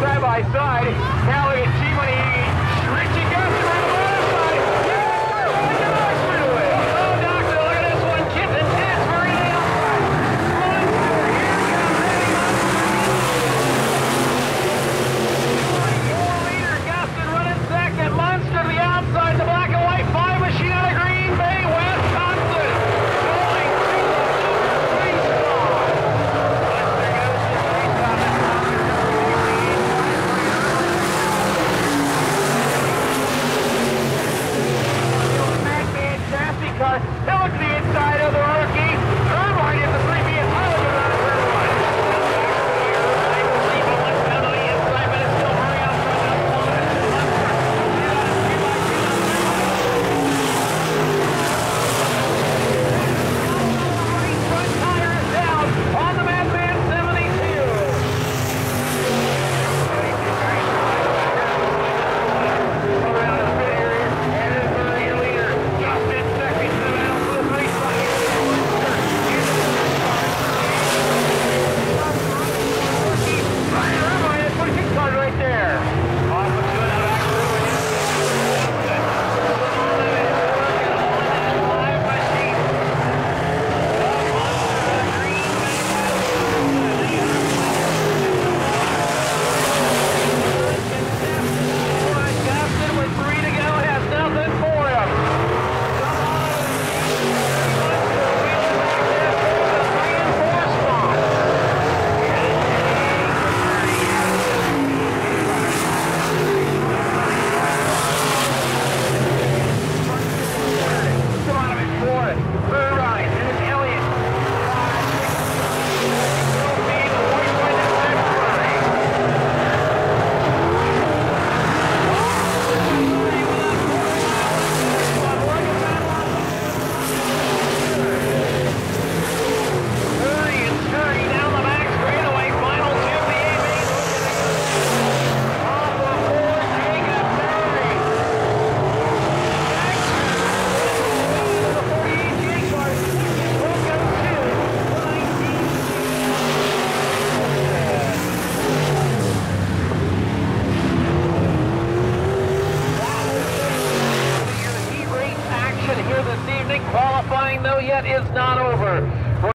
side by side. look the inside of the Rookie. though yet is not over.